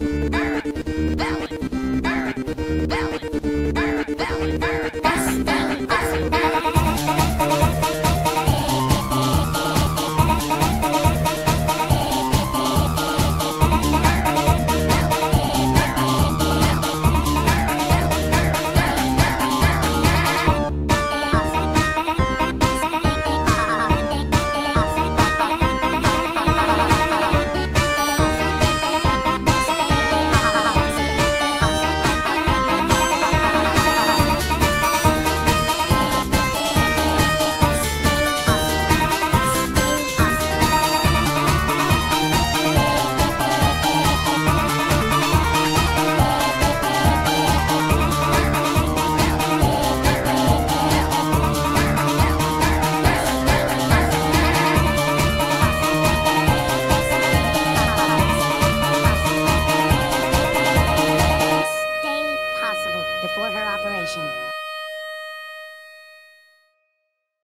Hey! Operation.